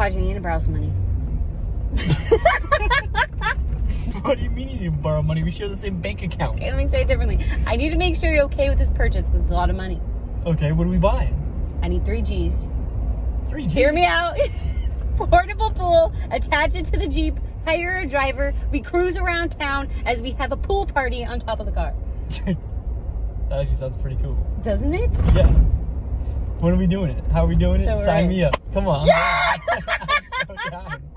I need to borrow some money. what do you mean you need to borrow money? We share the same bank account. Okay, let me say it differently. I need to make sure you're okay with this purchase because it's a lot of money. Okay, what are we buying? I need three G's. Three G's? Hear me out. Portable pool, attach it to the Jeep, hire a driver. We cruise around town as we have a pool party on top of the car. that actually sounds pretty cool. Doesn't it? Yeah. When are we doing it? How are we doing it? So we're Sign in. me up. Come on. I'm down.